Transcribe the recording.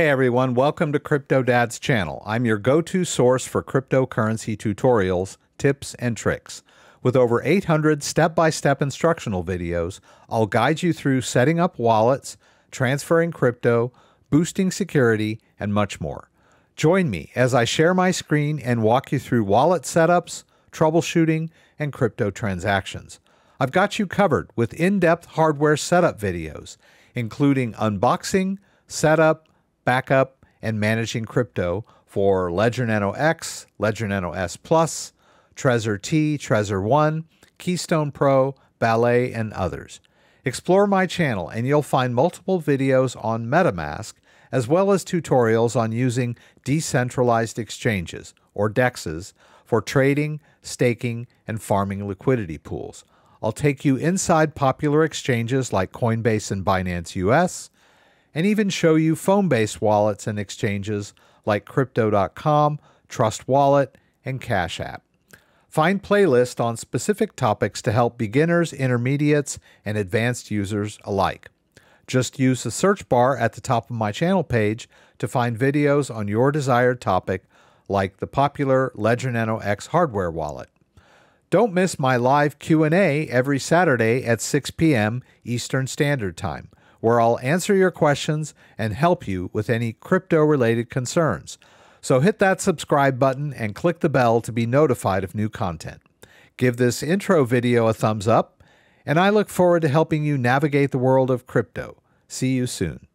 Hey everyone, welcome to Crypto Dad's channel. I'm your go to source for cryptocurrency tutorials, tips, and tricks. With over 800 step by step instructional videos, I'll guide you through setting up wallets, transferring crypto, boosting security, and much more. Join me as I share my screen and walk you through wallet setups, troubleshooting, and crypto transactions. I've got you covered with in depth hardware setup videos, including unboxing, setup, backup, and managing crypto for Ledger Nano X, Ledger Nano S Plus, Trezor T, Trezor One, Keystone Pro, Ballet, and others. Explore my channel and you'll find multiple videos on MetaMask as well as tutorials on using decentralized exchanges, or DEXs, for trading, staking, and farming liquidity pools. I'll take you inside popular exchanges like Coinbase and Binance US, and even show you phone based wallets and exchanges like Crypto.com, Trust Wallet, and Cash App. Find playlists on specific topics to help beginners, intermediates, and advanced users alike. Just use the search bar at the top of my channel page to find videos on your desired topic, like the popular Ledger Nano X hardware wallet. Don't miss my live Q&A every Saturday at 6 p.m. Eastern Standard Time where I'll answer your questions and help you with any crypto related concerns. So hit that subscribe button and click the bell to be notified of new content. Give this intro video a thumbs up, and I look forward to helping you navigate the world of crypto. See you soon.